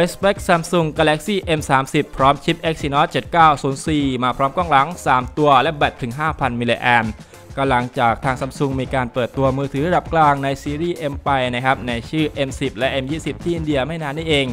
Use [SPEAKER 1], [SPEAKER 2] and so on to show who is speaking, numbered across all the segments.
[SPEAKER 1] ยสเปค Samsung Galaxy M30 พร้อมชิป Exynos 7904 มาพร้อมกล้องหลัง 3 ตัวและแบตถึง 5,000 มิลลิแอมก็หลังจากทาง Samsung มีการเปิดตัวมือถือระดับกลางในซีรีส์ M ไปนะครับ ในชื่อ M10 และ M20 ที่อินเดียไม่นานนี้เอง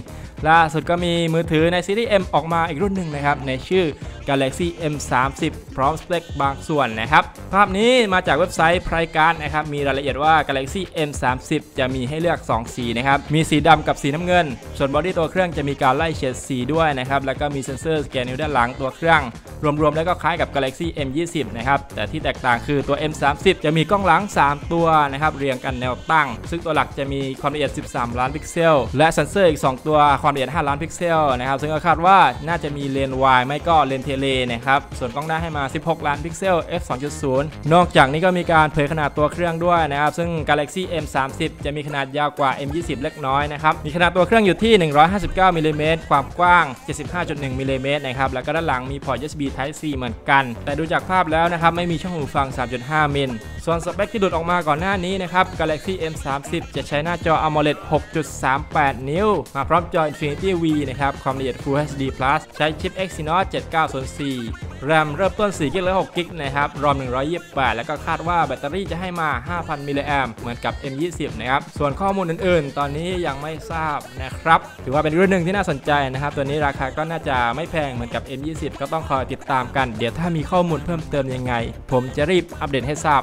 [SPEAKER 1] ล่าสุดก็มีมือถือในซีรีส์ M ออกมาอีกรุ่นหนึ่งนะครับ ในชื่อ Galaxy M30 พร้อมสเปคบางส่วนนะครับ ภาพนี้มาจากเว็บไซต์ p r i c a r d นะครับ มีรายละเอียดว่า Galaxy M30 จะมีให้เลือก 2 สีนะครับ มีสีดำกับสีน้ำเงิน ส่วนบอดี้ตัวเครื่องจะมีการไล่เฉดสีด้วยนะครับ แล้วก็มีเซ็นเซอร์สแกนนิ้วด้านหลังตัวเครื่องรวมๆแล้วก็คล้ายกับ Galaxy M20 นะครับ แต่ที่แตกต่างคือตัว M30 จะมีกล้องหลัง 3 ตัวนะครับ เรียงกันแนวตั้ง ซึ่งตัวหลักจะมีความละเอียด 13 ล้านพิกเซล และเซนเซอร์อีก 2 ตัวความละเอียด 5 ล้านพิกเซลนะครับ ซึ่งก็คาดว่าน่าจะมีเลนส์ wide ไม่ก็เลนส์ tele นะครับ ส่วนกล้องหน้าให้มา 16 ล้านพิกเซล f 2.0 นอกจากนี้ก็มีการเผยขนาดตัวเครื่องด้วยนะครับ ซึ่ง Galaxy M30 จะมีขนาดยาวกว่า M20 เล็กน้อยนะครับ มีขนาดตัวเครื่องอยู่ที่ 159มิลลิเมตรความกว้าง 75.1มิลลิเมตรนะครับ แล้วก็ด้านหลังมีพอร์ต USB Type C เหมือนกัน แต่ดูจากภาพแล้วนะครับ ไม่มีช่องหูฟัง 3.5 มิล ส่วนสเปคที่หลุดออกมาก่อนหน้านี้นะครับ Galaxy M30 จะใช้หน้าจอ AMOLED 6.38 นิ้ว มาพร้อมจอ Infinity V นะครับ ความละเอียด Full HD Plus ใช้ชิป Exynos 7904 แรมเริ่มต้น 4 กิกและ6กิกนะครับ รอม 128 แล้วก็คาดว่าแบตเตอรี่จะให้มา 5,000 มิลลิแอมเหมือนกับ M20 นะครับ ส่วนข้อมูลอื่นๆ ตอนนี้ยังไม่ทราบนะครับ ถือว่าเป็นเรื่องหนึ่งที่น่าสนใจนะครับ ตัวนี้ราคาก็น่าจะไม่แพงเหมือนกับ M20 ก็ต้องคอยติดตามกัน เดี๋ยวถ้ามีข้อมูลเพิ่มเติมยังไง ผมจะรีบอัปเดตให้ทราบ